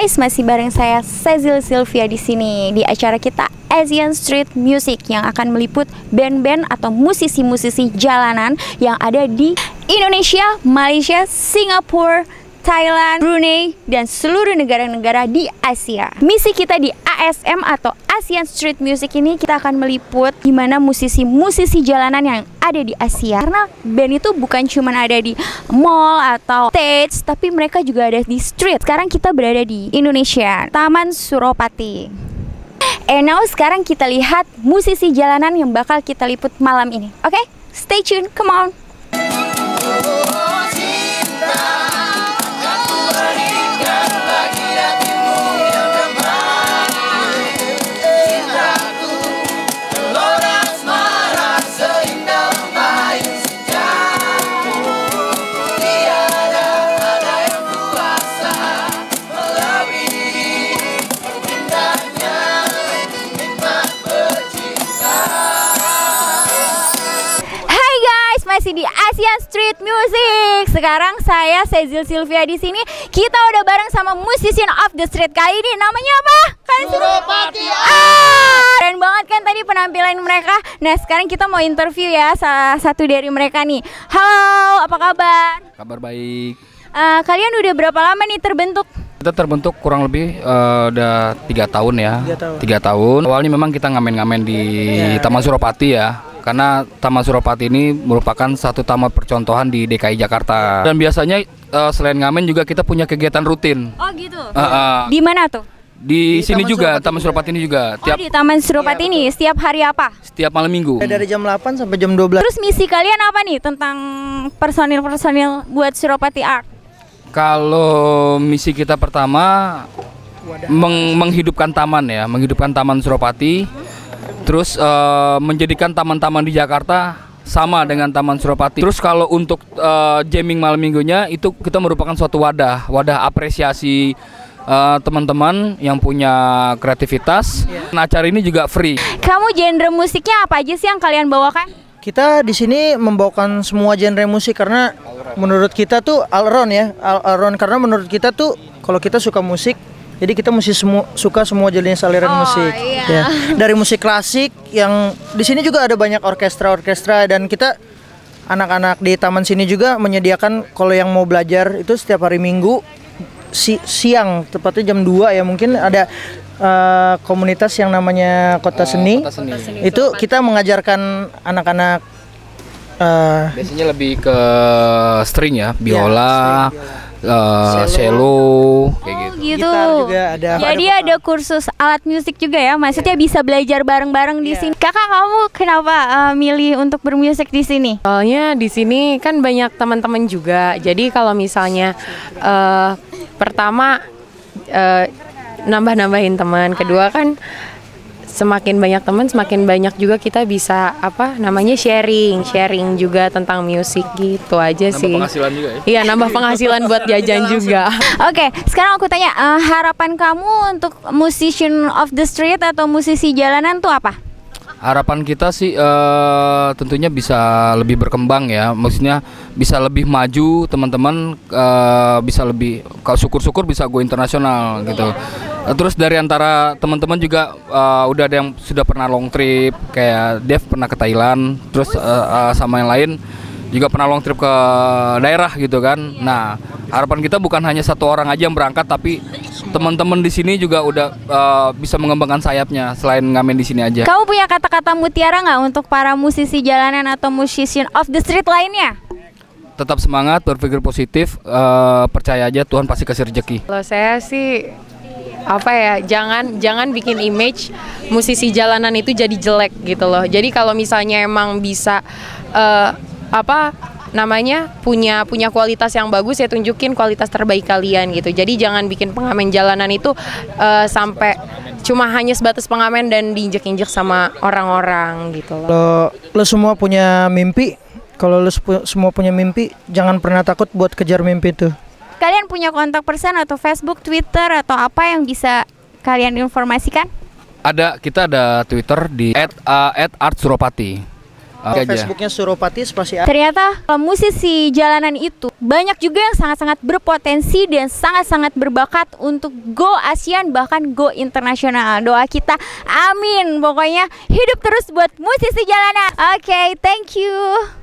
guys, masih bareng saya Cecil Sylvia di sini di acara kita Asian Street Music yang akan meliput band-band atau musisi-musisi jalanan yang ada di Indonesia, Malaysia, Singapura, Thailand, Brunei, dan seluruh negara-negara di Asia. Misi kita di ASM atau Asian Street Music ini kita akan meliput gimana musisi-musisi jalanan yang ada di Asia. Karena band itu bukan cuma ada di mall atau stage, tapi mereka juga ada di street. Sekarang kita berada di Indonesia, Taman Suropati. And now sekarang kita lihat musisi jalanan yang bakal kita liput malam ini. Oke, stay tune, come on. Masih di Asian Street Music. Sekarang saya Cecil Sylvia di sini. Kita udah bareng sama musician of the street kali ini. Namanya apa? Kalian Suropati Ah, keren banget kan tadi penampilan mereka. Nah, sekarang kita mau interview ya salah satu dari mereka nih. Halo, apa kabar? Kabar baik. Eh, kalian udah berapa lama nih terbentuk? Kita terbentuk kurang lebih eh, udah tiga tahun ya. Tiga tahun. Awalnya memang kita ngamen-ngamen di Taman Suropati ya. Karena Taman Suropati ini merupakan satu taman percontohan di DKI Jakarta. Dan biasanya eh, selain ngamen juga kita punya kegiatan rutin. Oh gitu. Eh, eh, Di mana tuh? di, sini Taman juga Suropati Taman Suropati ini juga Oh, tiap di Taman Suropati ini setiap hari apa? setiap malam minggu. Dari jam 8 sampai jam 12. Terus misi kalian apa nih tentang personil-personil buat Suropati Art? Kalau misi kita pertama meng- menghidupkan taman ya, menghidupkan taman Suropati, terus eh, menjadikan taman-taman di Jakarta sama dengan Taman Suropati. Terus kalau untuk eh, jamming malam minggunya itu kita merupakan suatu wadah, wadah apresiasi eh, teman-teman yang punya kreativitas. Nah, acara ini juga free. Kamu genre musiknya apa aja sih yang kalian bawakan? Kita di sini membawakan semua genre musik karena menurut kita tuh all around ya, all around karena menurut kita tuh kalau kita suka musik jadi kita mesti semua suka semua jenis aliran Oh, musik. iya. Ya. Dari musik klasik yang di sini juga ada banyak orkestra-orkestra dan kita anak-anak di taman sini juga menyediakan kalau yang mau belajar itu setiap hari Minggu si siang tepatnya jam 2 ya mungkin ada eh, komunitas yang namanya Kota Seni. Kota Seni. Itu kita mengajarkan anak-anak eh, Biasanya lebih ke string ya, biola, eh, Cello. cello, kayak gitu. Oh gitu. gitar juga ada. Jadi ada kursus alat musik juga ya, maksudnya bisa belajar bareng-bareng di Iya. sini. Kakak kamu kenapa eh, milih untuk bermusik di sini? Soalnya di sini kan banyak teman-teman juga. Jadi kalau misalnya eh, pertama eh, nambah-nambahin teman, kedua kan semakin banyak teman semakin banyak juga kita bisa apa namanya sharing, sharing juga tentang musik gitu aja Nambah sih. penghasilan juga ya. Iya, nambah penghasilan buat jajan juga. Oke, sekarang aku tanya eh, harapan kamu untuk musician of the street atau musisi jalanan tuh apa? Harapan kita sih eh, tentunya bisa lebih berkembang ya, maksudnya bisa lebih maju teman-teman eh, bisa lebih kalau syukur-syukur bisa go internasional gitu. Eh, Terus dari antara teman-teman juga eh, udah ada yang sudah pernah long trip kayak Dev pernah ke Thailand, terus eh, eh, sama yang lain juga pernah long trip ke daerah gitu kan. Nah, harapan kita bukan hanya satu orang aja yang berangkat tapi teman-teman di sini juga udah eh, bisa mengembangkan sayapnya selain ngamen di sini aja. Kamu punya kata-kata mutiara nggak untuk para musisi jalanan atau musician of the street lainnya? tetap semangat, berpikir positif, eh, percaya aja Tuhan pasti kasih rezeki. Kalau saya sih apa ya jangan jangan bikin image musisi jalanan itu jadi jelek gitu loh. Jadi kalau misalnya emang bisa eh, apa namanya punya punya kualitas yang bagus ya tunjukin kualitas terbaik kalian gitu. Jadi jangan bikin pengamen jalanan itu eh, sampai cuma hanya sebatas pengamen dan diinjek-injek sama orang-orang gitu loh. Kalau lo semua punya mimpi, kalau lo semua punya mimpi, jangan pernah takut buat kejar mimpi itu. Kalian punya kontak person atau Facebook, Twitter atau apa yang bisa kalian informasikan? Ada kita ada Twitter di @artsuropati. Oke aja. Facebooknya Suropati spasi A. Ternyata uh, musisi jalanan itu banyak juga yang sangat-sangat berpotensi dan sangat-sangat berbakat untuk go ASEAN bahkan go internasional. Doa kita amin. Pokoknya hidup terus buat musisi jalanan. Oke, thank you.